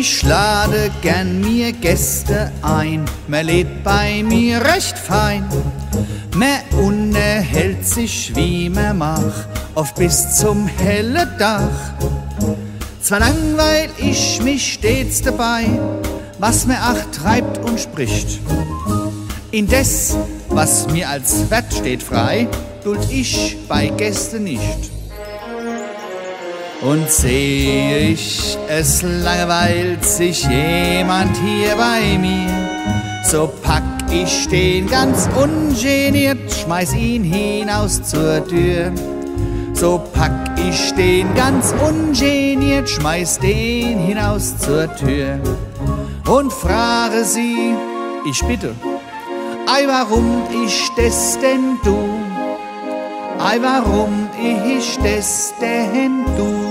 Ich lade gern mir Gäste ein, man lebt bei mir recht fein. Man unterhält sich wie man macht, oft bis zum helle Dach. Zwar langweil ich mich stets dabei, was mir acht treibt und spricht. Indes, was mir als Wert steht frei, duld ich bei Gästen nicht. Und sehe ich, es langweilt sich jemand hier bei mir, so pack ich den ganz ungeniert, schmeiß ihn hinaus zur Tür. So pack ich den ganz ungeniert, schmeiß den hinaus zur Tür und frage sie, ich bitte, ei, warum ich des denn du? Ei, warum ich des denn du?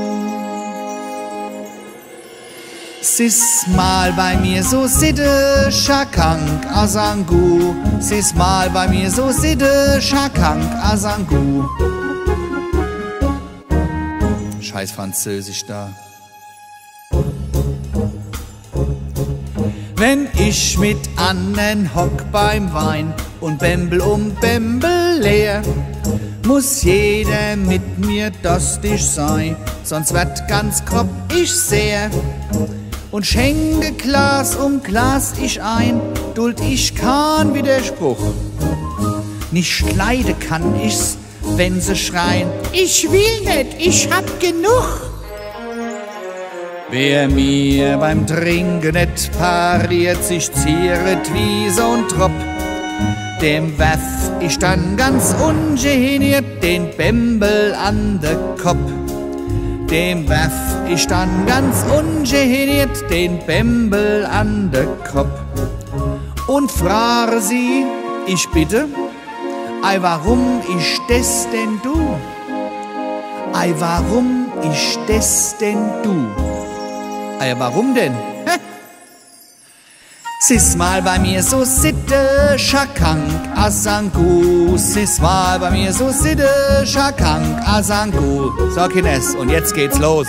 Sis mal bei mir so sitte, schakank, asangu. Sis mal bei mir so sitte, schakank, asangu. Scheiß Französisch da. Wenn ich mit Annen hock beim Wein und Bembel um Bembel leer, muss jeder mit mir durstig sein, sonst wird ganz grob ich sehr und schenke Glas um Glas ich ein, duld ich kein Widerspruch. Nicht leide kann ich's, wenn sie schreien, ich will nicht, ich hab genug. Wer mir beim Trinken nicht pariert, sich zieret wie so'n Trop, dem werf ich dann ganz ungeniert den Bembel an de Kopf. Dem werf ich dann ganz ungeniert den Bembel an de Kopf und frage sie, ich bitte, ei warum ich des denn du? Ei warum ich des denn du? Ei warum denn? Sis mal bei mir so sitte, schakank, asangu. Sis mal bei mir so sitte, schakank, asangu. So, Kines, und jetzt geht's los.